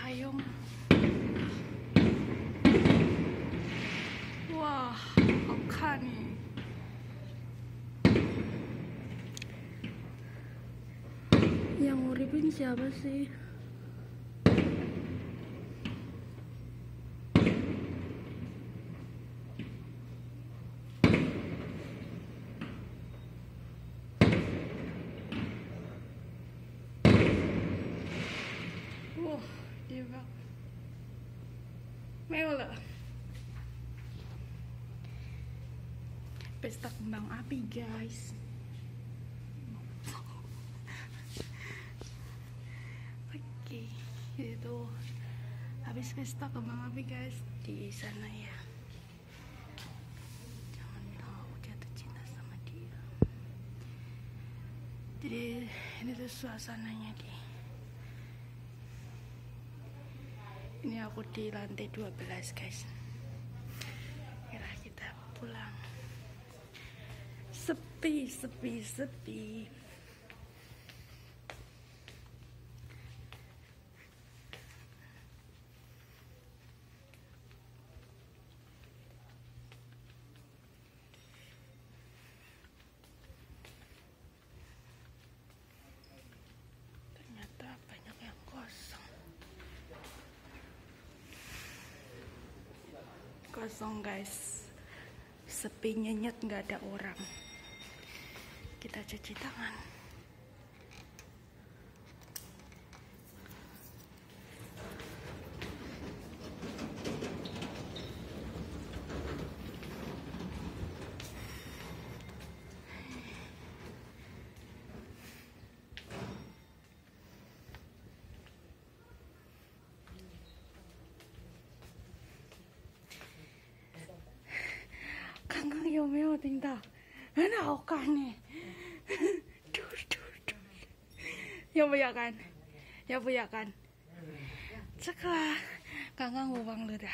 Hayong. Wah, 好看耶！Yang nguripin siapa sih? Bak. Mewah Pesta kembang api, guys. Oke, itu habis pesta kembang api, guys, di sana ya. Jangan bilang aku jatuh cinta sama dia. Jadi ini tuh suasananya di Ini aku di lantai 12 guys. Kira kita pulang. Sepi, sepi, sepi Ternyata banyak yang kosong kosong guys sepi nyenyet nggak ada orang. Kita cuci tangan 刚刚有没有听到？很好看呢，嘟嘟嘟，要不要看？要不要看？这个啊，刚刚我忘了的。